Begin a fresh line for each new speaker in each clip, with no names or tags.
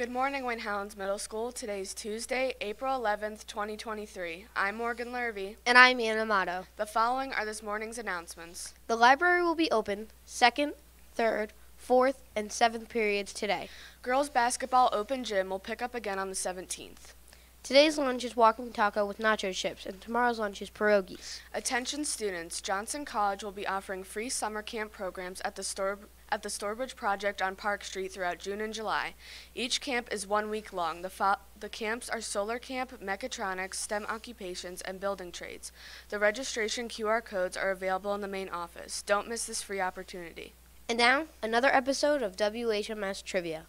Good morning, Wayne Highlands Middle School. Today is Tuesday, April 11th, 2023. I'm Morgan Lurvy.
And I'm Anna Amato.
The following are this morning's announcements.
The library will be open second, third, fourth, and seventh periods today.
Girls basketball open gym will pick up again on the 17th.
Today's lunch is walking taco with nacho chips, and tomorrow's lunch is pierogies.
Attention students, Johnson College will be offering free summer camp programs at the store at the Stourbridge Project on Park Street throughout June and July. Each camp is one week long. The, the camps are solar camp, mechatronics, STEM occupations, and building trades. The registration QR codes are available in the main office. Don't miss this free opportunity.
And now, another episode of WHMS Trivia.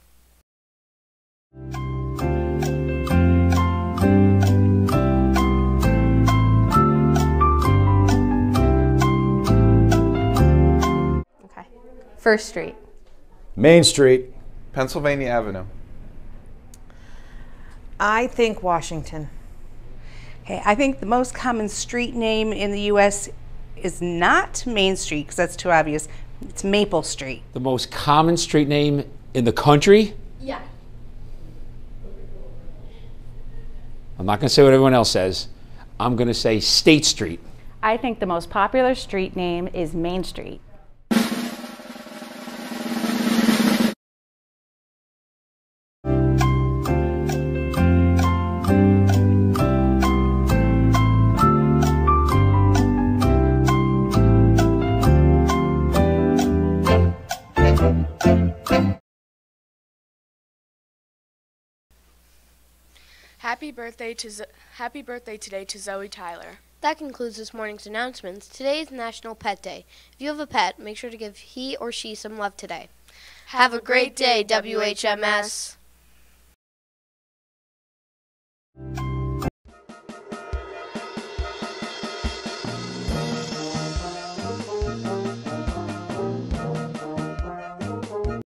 First Street.
Main Street.
Pennsylvania Avenue.
I think Washington.
Okay, I think the most common street name in the U.S. is not Main Street because that's too obvious. It's Maple Street.
The most common street name in the country?
Yeah.
I'm not going to say what everyone else says. I'm going to say State Street.
I think the most popular street name is Main Street.
Happy birthday to Zo- Happy birthday today to Zoe Tyler.
That concludes this morning's announcements. Today is National Pet Day. If you have a pet, make sure to give he or she some love today. Have a great day, WHMS.